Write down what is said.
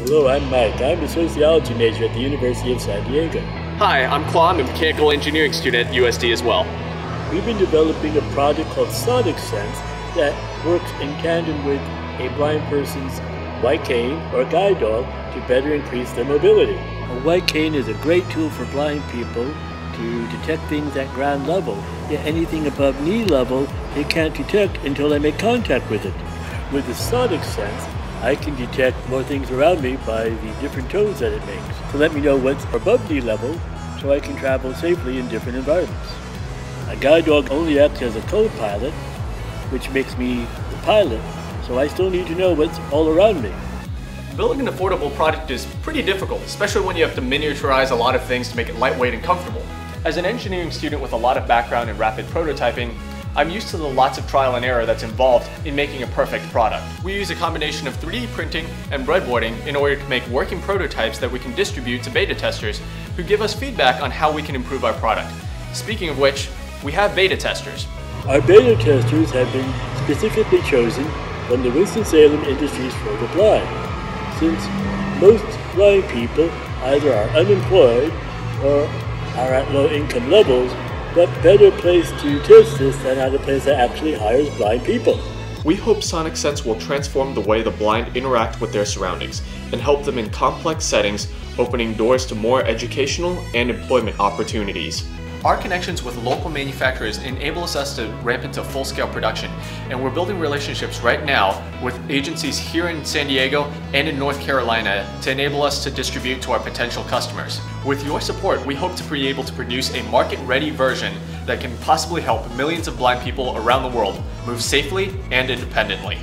Hello, I'm Mike. I'm a sociology major at the University of San Diego. Hi, I'm Kwam, a mechanical engineering student at USD as well. We've been developing a product called Sonic Sense that works in tandem with a blind person's white cane or guide dog to better increase their mobility. A white cane is a great tool for blind people to detect things at ground level. Yet anything above knee level, they can't detect until they make contact with it. With the Sonic Sense, I can detect more things around me by the different tones that it makes to let me know what's above knee level so I can travel safely in different environments. A guide dog only acts as a co-pilot, which makes me the pilot, so I still need to know what's all around me. Building an affordable product is pretty difficult, especially when you have to miniaturize a lot of things to make it lightweight and comfortable. As an engineering student with a lot of background in rapid prototyping, I'm used to the lots of trial and error that's involved in making a perfect product. We use a combination of 3D printing and breadboarding in order to make working prototypes that we can distribute to beta testers who give us feedback on how we can improve our product. Speaking of which, we have beta testers. Our beta testers have been specifically chosen from the Winston-Salem Industries for the Blind, since most blind people either are unemployed or are at low income levels what better place to test this than at a place that actually hires blind people? We hope Sonic Sense will transform the way the blind interact with their surroundings and help them in complex settings, opening doors to more educational and employment opportunities. Our connections with local manufacturers enables us to ramp into full-scale production, and we're building relationships right now with agencies here in San Diego and in North Carolina to enable us to distribute to our potential customers. With your support, we hope to be able to produce a market-ready version that can possibly help millions of blind people around the world move safely and independently.